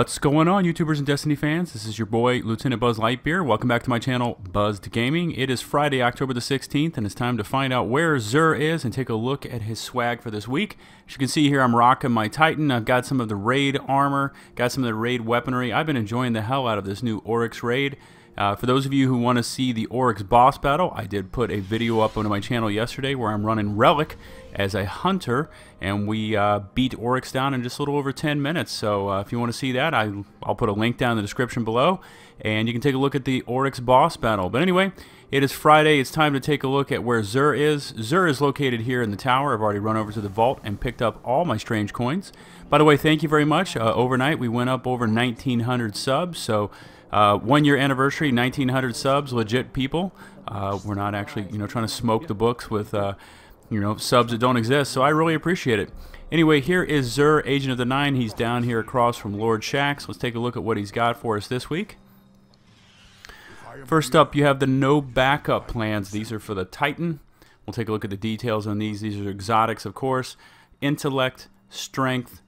What's going on, YouTubers and Destiny fans? This is your boy, Lieutenant Buzz Litebeer. Welcome back to my channel, Buzzed Gaming. It is Friday, October the 16th, and it's time to find out where Xur is and take a look at his swag for this week. As you can see here, I'm rocking my Titan. I've got some of the raid armor, got some of the raid weaponry. I've been enjoying the hell out of this new Oryx raid. Uh, for those of you who want to see the Oryx boss battle, I did put a video up on my channel yesterday where I'm running Relic as a hunter, and we uh, beat Oryx down in just a little over 10 minutes. So uh, if you want to see that, I, I'll put a link down in the description below, and you can take a look at the Oryx boss battle. But anyway, it is Friday. It's time to take a look at where Xur is. Xur is located here in the tower. I've already run over to the vault and picked up all my strange coins. By the way, thank you very much. Uh, overnight, we went up over 1,900 subs, so uh, one year anniversary, 1,900 subs, legit people. Uh, we're not actually, you know, trying to smoke the books with, uh, you know, subs that don't exist. So I really appreciate it. Anyway, here is Xur, Agent of the Nine. He's down here across from Lord Shaxx. Let's take a look at what he's got for us this week. First up, you have the no backup plans. These are for the Titan. We'll take a look at the details on these. These are exotics, of course. Intellect, strength,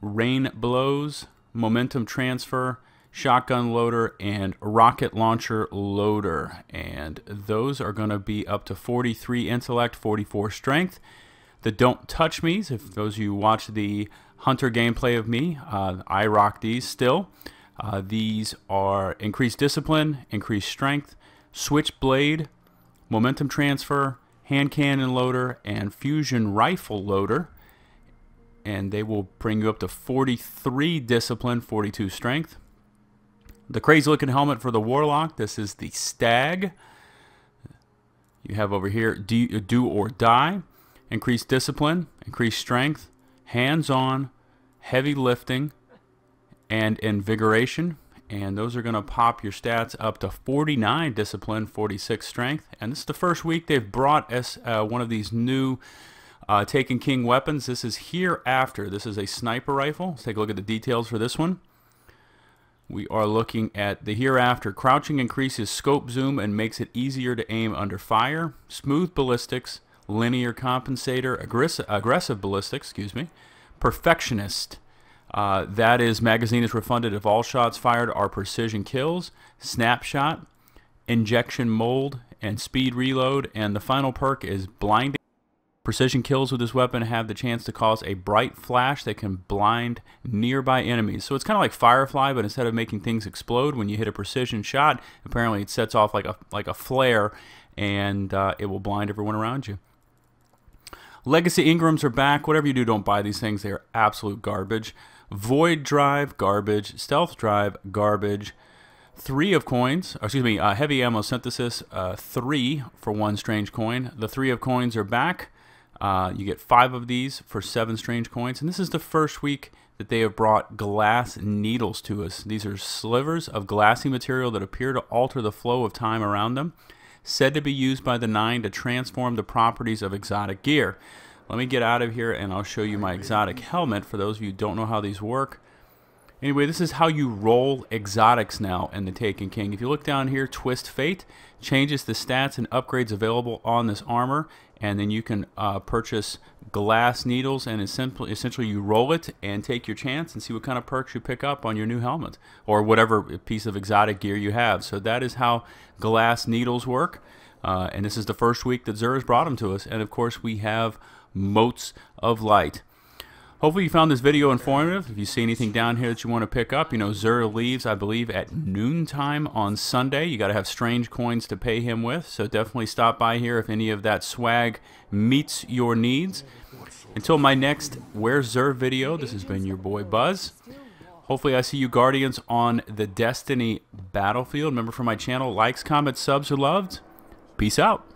rain blows, momentum transfer, shotgun loader, and rocket launcher loader. And those are going to be up to 43 intellect, 44 strength. The don't touch me's, if those of you watch the hunter gameplay of me, uh, I rock these still. Uh, these are increased discipline, increased strength, switchblade, momentum transfer, hand cannon loader, and fusion rifle loader. And they will bring you up to 43 discipline, 42 strength. The crazy looking helmet for the Warlock. This is the Stag. You have over here do, do or die, increased discipline, increased strength, hands-on, heavy lifting, and invigoration. And those are going to pop your stats up to 49 discipline, 46 strength. And this is the first week they've brought us uh, one of these new uh, Taken King weapons. This is Hereafter. This is a sniper rifle. Let's take a look at the details for this one we are looking at the hereafter. Crouching increases scope zoom and makes it easier to aim under fire. Smooth ballistics, linear compensator, aggressive, aggressive ballistics, excuse me. Perfectionist. Uh, that is, magazine is refunded if all shots fired are precision kills. Snapshot, injection mold, and speed reload. And the final perk is blinding. Precision kills with this weapon have the chance to cause a bright flash that can blind nearby enemies. So it's kind of like Firefly, but instead of making things explode when you hit a precision shot, apparently it sets off like a like a flare, and uh, it will blind everyone around you. Legacy Engrams are back. Whatever you do, don't buy these things. They are absolute garbage. Void Drive, garbage. Stealth Drive, garbage. Three of coins, excuse me, uh, Heavy Ammo Synthesis, uh, three for one strange coin. The three of coins are back. Uh, you get five of these for seven strange coins. And this is the first week that they have brought glass needles to us. These are slivers of glassy material that appear to alter the flow of time around them, said to be used by the Nine to transform the properties of exotic gear. Let me get out of here and I'll show you my exotic helmet for those of you who don't know how these work. Anyway, this is how you roll exotics now in the Taken King. If you look down here, Twist Fate changes the stats and upgrades available on this armor, and then you can uh, purchase glass needles, and essentially, essentially you roll it and take your chance and see what kind of perks you pick up on your new helmet or whatever piece of exotic gear you have. So that is how glass needles work. Uh, and this is the first week that Xur has brought them to us. And of course, we have motes of light. Hopefully you found this video informative. If you see anything down here that you want to pick up, you know, Xur leaves, I believe, at noontime on Sunday. You got to have strange coins to pay him with, so definitely stop by here if any of that swag meets your needs. Until my next Where's Xur video, this has been your boy Buzz. Hopefully I see you Guardians on the Destiny battlefield. Remember for my channel, likes, comments, subs are loved. Peace out.